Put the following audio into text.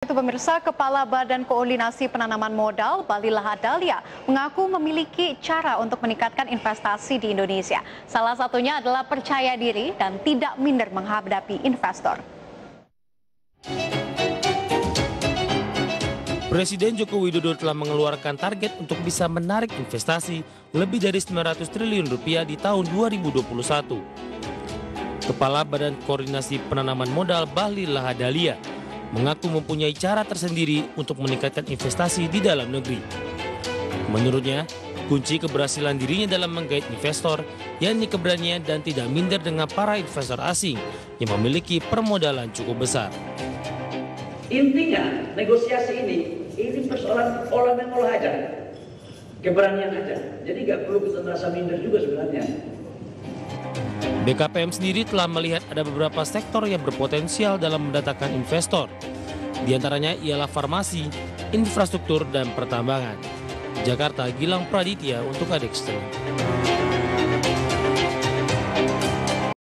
Itu pemirsa, Kepala Badan Koordinasi Penanaman Modal Bali Lahadalia mengaku memiliki cara untuk meningkatkan investasi di Indonesia. Salah satunya adalah percaya diri dan tidak minder menghadapi investor. Presiden Joko Widodo telah mengeluarkan target untuk bisa menarik investasi lebih dari 900 triliun rupiah di tahun 2021. Kepala Badan Koordinasi Penanaman Modal Bali Lahadalia mengaku mempunyai cara tersendiri untuk meningkatkan investasi di dalam negeri. Menurutnya, kunci keberhasilan dirinya dalam menggait investor yakni keberanian dan tidak minder dengan para investor asing yang memiliki permodalan cukup besar. Intinya negosiasi ini, ini persoalan olah dan olah aja. Keberanian aja. Jadi nggak perlu kita merasa minder juga sebenarnya. BKPM sendiri telah melihat ada beberapa sektor yang berpotensial dalam mendatangkan investor. Di antaranya ialah farmasi, infrastruktur, dan pertambangan. Jakarta, Gilang Praditya untuk Adextra.